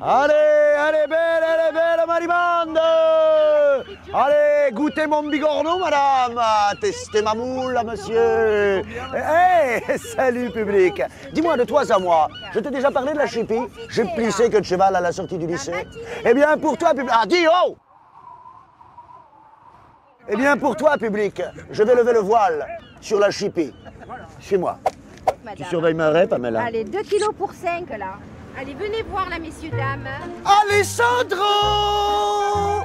Allez, allez, belle, allez, belle, Maribande Allez, goûtez mon bigorneau, madame. Testez ma moule, monsieur. Hey, salut, public. Dis-moi de toi à moi, je t'ai déjà parlé de la chipie J'ai plissé que de cheval à la sortie du lycée. Eh bien, pour toi, public... Ah, dis, oh. Eh bien, pour toi, public, je vais lever le voile sur la chipie. Chez moi. Tu surveilles ma raie, Pamela. Allez, 2 kilos pour 5 là. Allez, venez voir là, messieurs, dames. Alessandro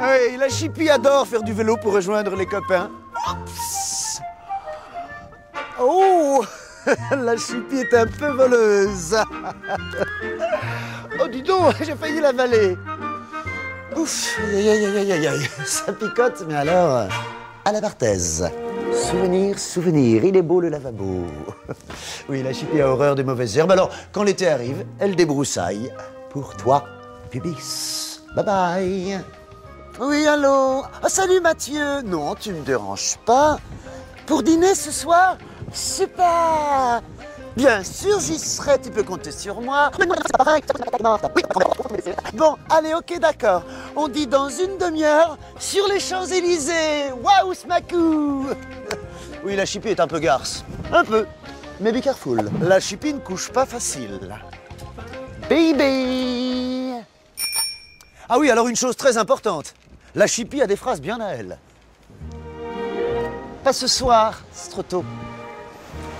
Hey, la chipie adore faire du vélo pour rejoindre les copains. Oups. Oh La chipie est un peu voleuse. Oh, dis donc, j'ai failli l'avaler. Ouf, aïe, aïe, aïe, aïe, aïe, ça picote, mais alors, à la Barthez. Souvenir, souvenir, il est beau le lavabo. Oui, la chipie a horreur des mauvaises herbes, alors quand l'été arrive, elle débroussaille. Pour toi, pubis. Bye bye. Oui, allô Ah, Salut Mathieu Non, tu me déranges pas. Pour dîner ce soir? Super Bien sûr, j'y serai, tu peux compter sur moi. Bon, allez, ok, d'accord. On dit dans une demi-heure sur les Champs-Élysées. Waouh, Smakou Oui, la chipie est un peu garce. Un peu. Mais be careful. La chipie ne couche pas facile. Baby Ah oui, alors une chose très importante. La chipie a des phrases bien à elle. Pas ce soir, c'est trop tôt.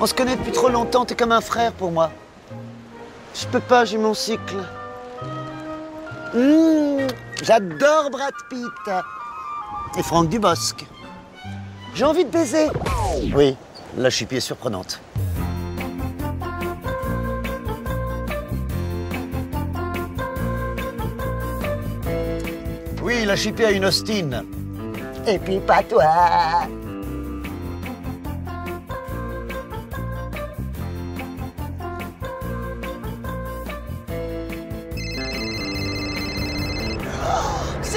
On se connaît depuis trop longtemps, t'es comme un frère pour moi. Je peux pas, j'ai mon cycle. Mmh, J'adore Brad Pitt. Et Franck Dubosc. J'ai envie de baiser. Oui, la chipie est surprenante. Oui, la chipie a une Austin. Et puis pas toi.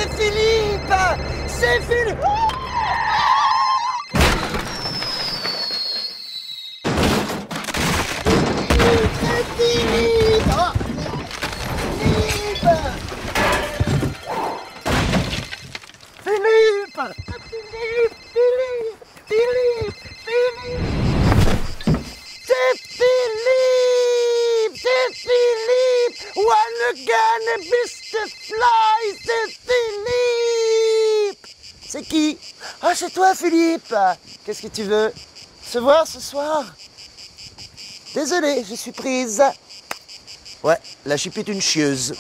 C'est Philippe. C'est Philippe. C'est Philippe. Oh. Philippe. Philippe. Philippe Philippe Philippe Philippe. C'est Philippe C'est Philippe. One again, Mr. Fly C'est Philippe C'est qui? Ah, c'est toi, Philippe Qu'est-ce que tu veux Se voir ce soir? Désolé, je suis prise. Ouais, la chipie est une chieuse.